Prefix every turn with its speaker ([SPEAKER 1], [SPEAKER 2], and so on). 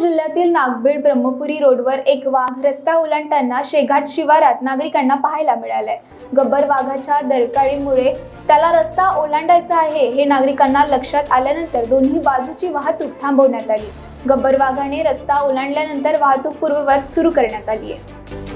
[SPEAKER 1] जिल्ह्यातील नागबीड ब्रह्मपुरी रोडवर एक वाघ रस्ता ओलांडताना शेघाट शिवारात नागरिकांना पाहायला मिळालंय. गब्बर वाघाच्या दरकाळीमुळे त्याला रस्ता ओलांडायचा आहे हे नागरिकांना लक्षात आल्यानंतर दोन्ही बाजूची वाहतूक थांबवण्यात आली. गब्बर वाघाने रस्ता ओलांडल्यानंतर वाहतूक पूर्ववत सुरू करण्यात आली आहे.